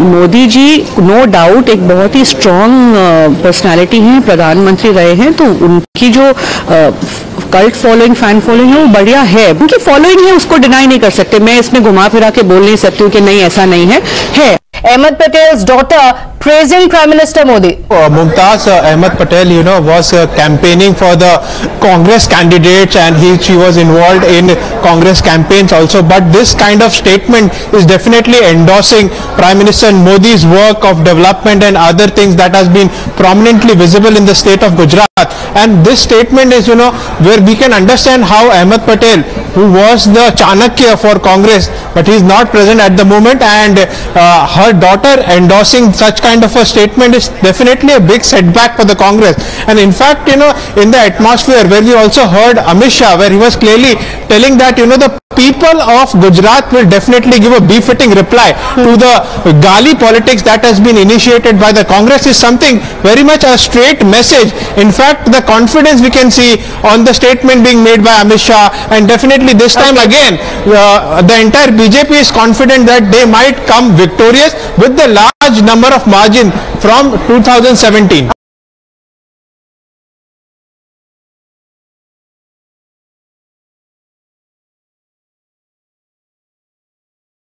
Modi ji no doubt एक बहुत ही strong personality हैं, प्रधानमंत्री रहे हैं तो उनकी जो कल्ट फॉलोइंग फ़ैन फॉलोइंग है, वो बढ़िया है। उनकी फॉलोइंग है, उसको डिनाई नहीं कर सकते। मैं इसमें घुमा फिरा के बोल नहीं सकती हूँ कि नहीं, ऐसा नहीं है। है। Ahmed Patel's daughter praising Prime Minister Modi. Uh, Mumtaz uh, Ahmed Patel, you know, was uh, campaigning for the Congress candidates and he, she was involved in Congress campaigns also. But this kind of statement is definitely endorsing Prime Minister Modi's work of development and other things that has been prominently visible in the state of Gujarat. And this statement is, you know, where we can understand how Ahmed Patel, who was the Chanakya for Congress, but he is not present at the moment and uh, her daughter endorsing such kind of a statement is definitely a big setback for the Congress. And in fact, you know, in the atmosphere where we also heard Amit Shah, where he was clearly telling that, you know, the people of Gujarat will definitely give a befitting reply to the Gali politics that has been initiated by the Congress is something very much a straight message. In fact, the confidence we can see on the statement being made by Amit Shah and definitely this time again, uh, the entire BJP is confident that they might come victorious with the large number of margin from 2017.